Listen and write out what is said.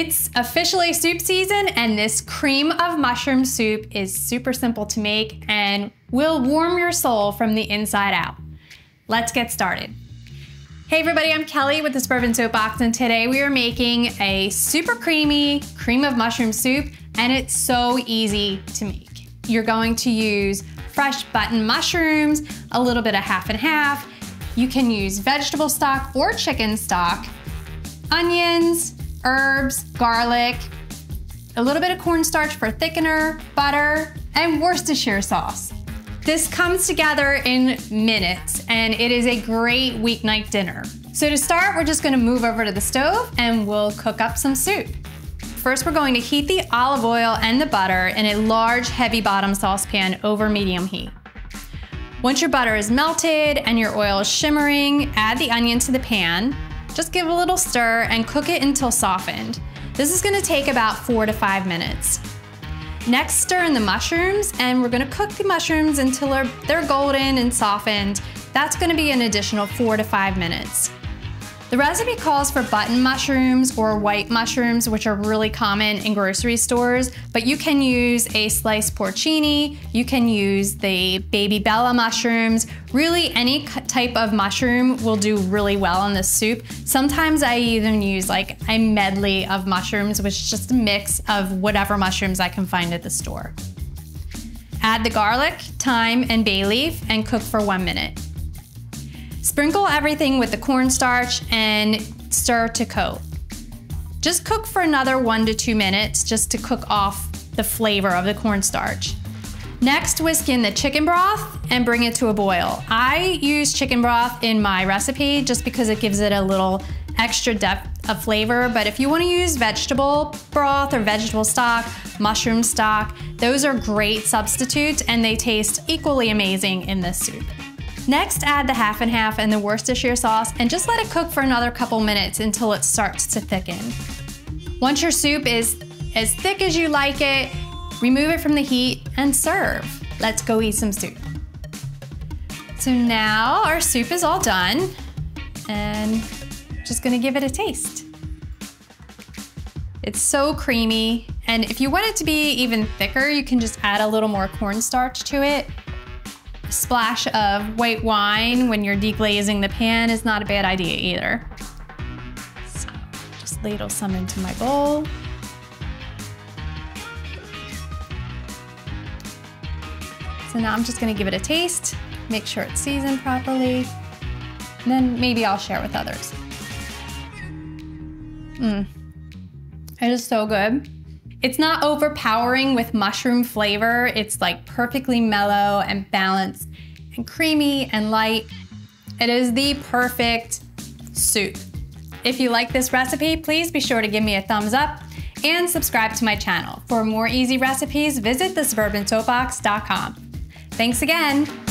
It's officially soup season and this cream of mushroom soup is super simple to make and will warm your soul from the inside out. Let's get started. Hey everybody, I'm Kellie with the Suburban Soapbox and today we are making a super creamy cream of mushroom soup and it's so easy to make. You're going to use fresh button mushrooms, a little bit of half and half. You can use vegetable stock or chicken stock, onions, herbs, garlic, a little bit of cornstarch for thickener, butter, and Worcestershire sauce. This comes together in minutes and it is a great weeknight dinner. So to start, we're just gonna move over to the stove and we'll cook up some soup. First, we're going to heat the olive oil and the butter in a large, heavy bottom saucepan over medium heat. Once your butter is melted and your oil is shimmering, add the onion to the pan just give a little stir and cook it until softened. This is gonna take about four to five minutes. Next, stir in the mushrooms and we're gonna cook the mushrooms until they're golden and softened. That's gonna be an additional four to five minutes. The recipe calls for button mushrooms or white mushrooms, which are really common in grocery stores, but you can use a sliced porcini, you can use the baby bella mushrooms. Really, any type of mushroom will do really well in this soup. Sometimes I even use like a medley of mushrooms, which is just a mix of whatever mushrooms I can find at the store. Add the garlic, thyme, and bay leaf and cook for one minute. Sprinkle everything with the cornstarch and stir to coat. Just cook for another one to two minutes just to cook off the flavor of the cornstarch. Next, whisk in the chicken broth and bring it to a boil. I use chicken broth in my recipe just because it gives it a little extra depth of flavor, but if you wanna use vegetable broth or vegetable stock, mushroom stock, those are great substitutes and they taste equally amazing in this soup. Next, add the half and half and the Worcestershire sauce and just let it cook for another couple minutes until it starts to thicken. Once your soup is as thick as you like it, remove it from the heat and serve. Let's go eat some soup. So now our soup is all done and just gonna give it a taste. It's so creamy, and if you want it to be even thicker, you can just add a little more cornstarch to it splash of white wine when you're deglazing the pan is not a bad idea either. So just ladle some into my bowl. So now I'm just gonna give it a taste, make sure it's seasoned properly, and then maybe I'll share with others. Mmm, it is so good. It's not overpowering with mushroom flavor. It's like perfectly mellow and balanced and creamy and light. It is the perfect soup. If you like this recipe, please be sure to give me a thumbs up and subscribe to my channel. For more easy recipes, visit thesuburbansoapbox.com. Thanks again.